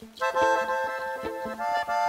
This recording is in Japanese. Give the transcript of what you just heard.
フフフフ。